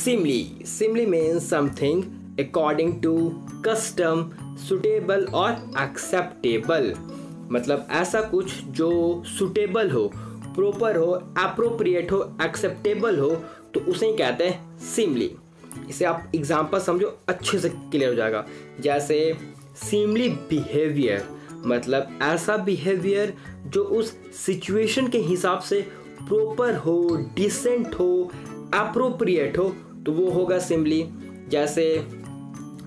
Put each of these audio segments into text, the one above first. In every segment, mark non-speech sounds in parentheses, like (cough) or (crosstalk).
Seemly. Seemly means something according to custom, suitable और acceptable. मतलब ऐसा कुछ जो सुटेबल हो प्रॉपर हो अप्रोप्रिएट हो एक्सेप्टेबल हो तो उसे ही कहते हैं सिमली इसे आप एग्ज़ाम्पल समझो अच्छे से क्लियर हो जाएगा जैसे सिमली बिहेवियर मतलब ऐसा बिहेवियर जो उस सिचुएशन के हिसाब से प्रॉपर हो डिसेंट हो अप्रोप्रिएट हो तो वो होगा सिम्बली जैसे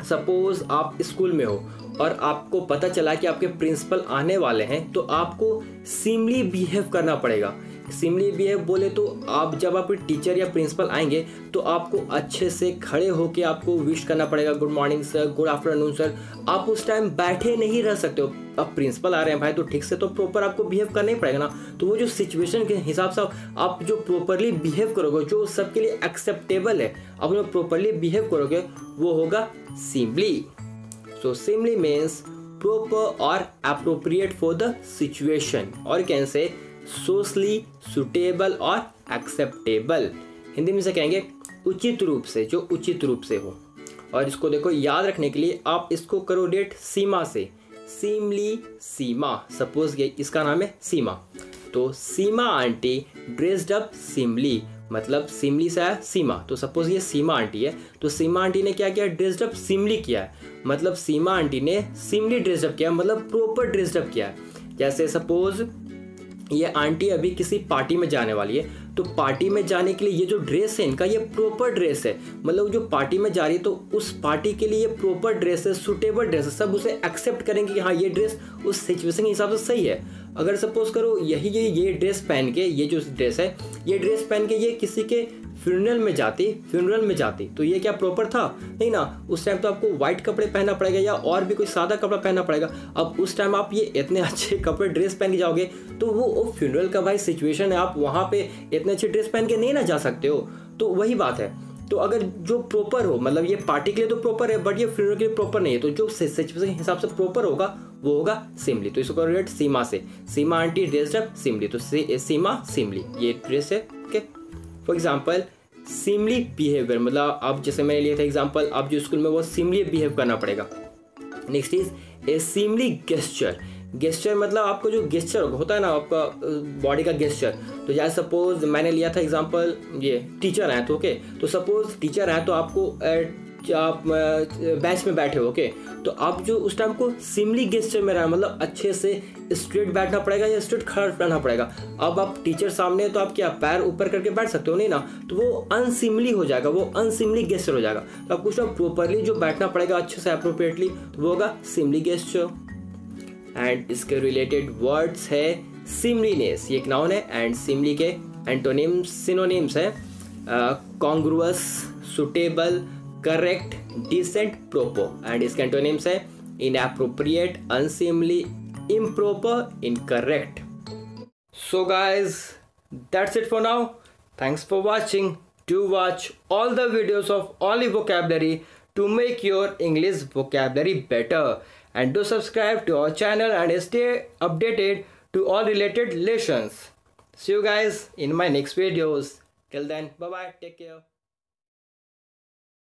सपोज़ आप स्कूल में हो और आपको पता चला कि आपके प्रिंसिपल आने वाले हैं तो आपको सिमली बिहेव करना पड़ेगा। सिमली बिहेव बोले तो आप जब आपके टीचर या प्रिंसिपल आएँगे तो आपको अच्छे से खड़े होकर आपको विश करना पड़ेगा good morning sir good afternoon sir आप उस टाइम बैठे नहीं रह सकते हो। अब प्रिंसिपल आ रहे हैं, भाई तो ठीक से तो प्रॉपर आपको बिहेव करना ही पड़ेगा ना? तो वो जो सिचुएशन के हिसाब से आप जो प्रॉपरली बिहेव करोगे, जो सबके लिए एक्सेप्टेबल है, आप जो प्रॉपरली बिहेव करोगे, वो होगा simply. So simply means proper और अप्रोप्रिएट फॉर द सिचुएशन और कैन से सोशली सुटेबल और एक्सेप्टेबल हिंदी में से कहेंगे उचित रूप से, जो उचित रूप से हो। और इसको देखो, याद रखने के लिए आप इसको करो डेट सीमा से। सीमली सीमा सपोज़ ये इसका नाम है सीमा। तो Seema aunty dressed up simply मतलब सिमली से आया सीमा। तो सपोज़ ये सीमा आंटी है तो सीमा आंटी ने क्या किया? ड्रेस्ड अप सिमली किया। है मतलब सीमा आंटी ने सिमली ड्रेस्ड अप किया मतलब प्रॉपर ड्रेस्ड अप किया। है जैसे सपोज़ ये आंटी अभी किसी पार्टी में जाने वाली है। तो पार्टी में जाने के लिए ये जो ड्रेस है इनका, ये प्रॉपर ड्रेस है। मतलब जो पार्टी में जा रही है तो उस पार्टी के लिए ये प्रॉपर ड्रेस है सुटेबल ड्रेस है। सब उसे एक्सेप्ट करेंगे कि हाँ ये ड्रेस उस सिचुएशन के हिसाब से सही है। अगर सपोज़ करो यही ये ये ड्रेस पहन के, ये जो ड्रेस है, ये ड्रेस पहन के ये किसी के फ्यूनरल में जाती फ्यूनरल में जाती। तो ये क्या प्रॉपर था? नहीं ना, उस टाइम तो आपको व्हाइट कपड़े पहनना पड़ेगा या और भी कोई सादा कपड़ा पहनना पड़ेगा। अब उस टाइम आप ये इतने अच्छे (laughs) कपड़े ड्रेस पहन के जाओगे तो वो फ्यूनरल का भाई सिचुएशन है। आप वहाँ पे इतने अच्छे ड्रेस पहन के नहीं ना जा सकते हो। तो वही बात है। तो अगर जो प्रॉपर हो मतलब ये पार्टी के लिए तो प्रॉपर है बट ये फ्यूनरल के लिए प्रॉपर नहीं है। तो जो सिचुएशन के हिसाब से प्रॉपर होगा, वो होगा सिमली तो इसको रेट सीमा से। Seema aunty dressed up simply तो सीमा सिमली ये ड्रेस है okay for example seemly behaviour मतलब अब जैसे मैंने लिया था एग्ज़ाम्पल अब जो स्कूल में वो सिमली बिहेव करना पड़ेगा। Next is a simply gesture gesture मतलब आपको जो गेस्चर होता है ना, आपका बॉडी का गेस्चर तो जैसे सपोज़ मैंने लिया था एग्ज़ाम्पल ये टीचर हैं तो ओके तो सपोज़ टीचर आए तो आपको आप बेंच में बैठे हो ओके तो आप जो उस टाइम को सिमली गेस्टर में रहना मतलब अच्छे से स्ट्रेट बैठना पड़ेगा या स्ट्रेट खड़ा रहना पड़ेगा? अब आप टीचर सामने तो आप क्या, पैर ऊपर करके बैठ सकते हो? नहीं ना। तो वो अनसिमली हो जाएगा, वो अनसिमली गेस्टर हो जाएगा। तो आपको उस टाइम प्रॉपरली जो बैठना पड़ेगा अच्छे से अप्रोप्रिएटली तो वो होगा सिमली गेस्टर एंड इसके रिलेटेड वर्ड्स है सिमलीनेस। ये एक नाउन है एंड सिमली के एंटोनिम्स सिनोनिम्स है। Congruous suitable correct, decent, proper. And its antonyms है inappropriate, unseemly, improper, incorrect. So guys, that's it for now. Thanks for watching. Do watch all the videos of only vocabulary to make your English vocabulary better. And do subscribe to our channel and stay updated to all related lessons. See you guys in my next videos. Till then, bye bye. Take care.